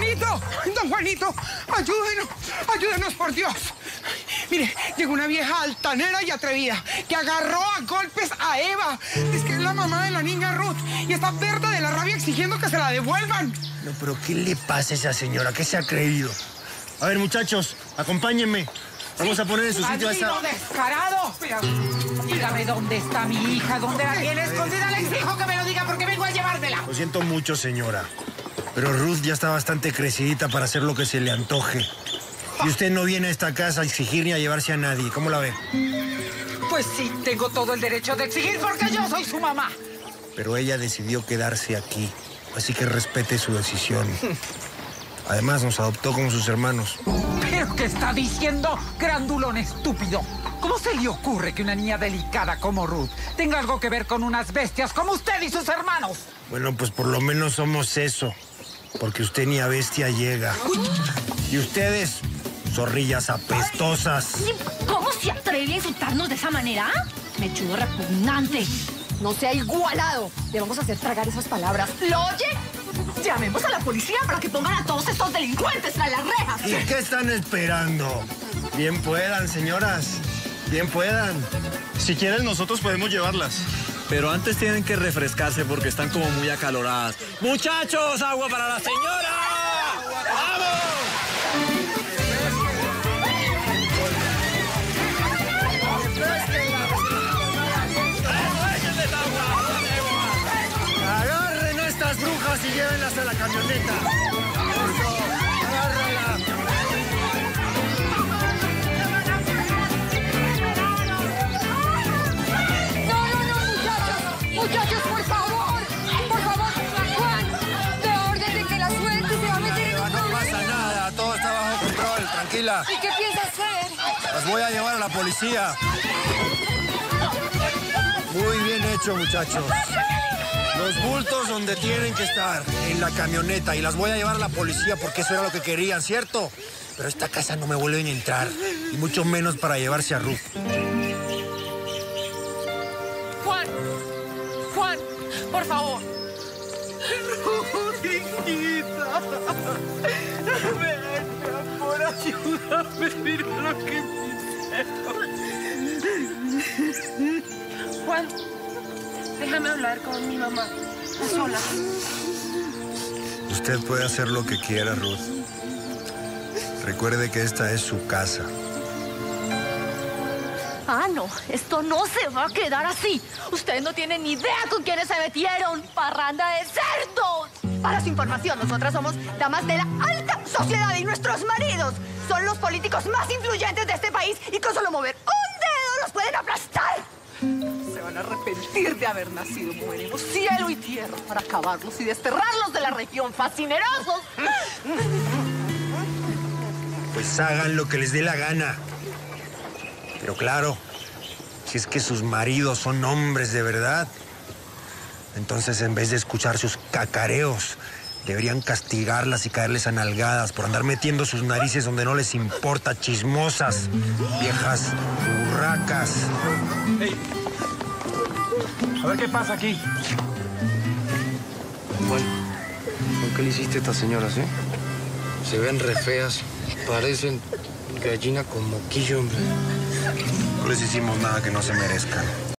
Juanito, don Juanito, ayúdenos, ayúdenos por Dios. Mire, llegó una vieja altanera y atrevida que agarró a golpes a Eva. Es que es la mamá de la niña Ruth y está verde de la rabia exigiendo que se la devuelvan. No, pero ¿qué le pasa a esa señora? ¿Qué se ha creído? A ver, muchachos, acompáñenme. Vamos a poner en su sitio a esa... ¡Maldito descarado! Dígame dónde está mi hija, dónde la tiene escondida. Le exijo que me lo diga porque vengo a llevármela. Lo siento mucho, señora. Pero Ruth ya está bastante crecidita para hacer lo que se le antoje. Y usted no viene a esta casa a exigir ni a llevarse a nadie. ¿Cómo la ve? Pues sí, tengo todo el derecho de exigir porque yo soy su mamá. Pero ella decidió quedarse aquí. Así que respete su decisión. Además, nos adoptó como sus hermanos. ¿Pero qué está diciendo, grandulón estúpido? ¿Cómo se le ocurre que una niña delicada como Ruth tenga algo que ver con unas bestias como usted y sus hermanos? Bueno, pues por lo menos somos eso. Porque usted ni a bestia llega. Y ustedes, zorrillas apestosas. ¿Cómo se atreve a insultarnos de esa manera? Me chudo repugnante. No sea igualado. Le vamos a hacer tragar esas palabras. ¿Lo oye? Llamemos a la policía para que pongan a todos estos delincuentes a las rejas. ¿Y qué están esperando? Bien puedan, señoras. Bien puedan. Si quieren, nosotros podemos llevarlas. Pero antes tienen que refrescarse porque están como muy acaloradas. ¡Muchachos, agua para la señora! ¡Vamos! Agarren a estas brujas y llévenlas a la camioneta. ¿Y qué piensa hacer? Las voy a llevar a la policía. Muy bien hecho, muchachos. Los bultos donde tienen que estar, en la camioneta, y las voy a llevar a la policía porque eso era lo que querían, ¿cierto? Pero esta casa no me vuelven a entrar, y mucho menos para llevarse a Ruth. Juan, Juan, por favor. Rudita, ven, mi amor, ayúdame, mira lo que Juan, déjame hablar con mi mamá. A solas. Usted puede hacer lo que quiera, Ruth. Recuerde que esta es su casa. Ah, no, esto no se va a quedar así. Ustedes no tienen ni idea con quiénes se metieron. Parranda de cerdos. Para su información, nosotras somos damas de la alta sociedad y nuestros maridos son los políticos más influyentes de este país y con solo mover un dedo los pueden aplastar. Se van a arrepentir de haber nacido. Moveremos cielo y tierra para acabarlos y desterrarlos de la región. Fascinerosos. Pues hagan lo que les dé la gana. Pero claro, si es que sus maridos son hombres de verdad, entonces en vez de escuchar sus cacareos, deberían castigarlas y caerles a nalgadas por andar metiendo sus narices donde no les importa, chismosas, viejas burracas. A ver qué pasa aquí. Bueno, ¿por qué le hiciste a estas señoras, eh? Se ven re feas, parecen gallina con moquillo, hombre. No les hicimos nada que no se merezcan.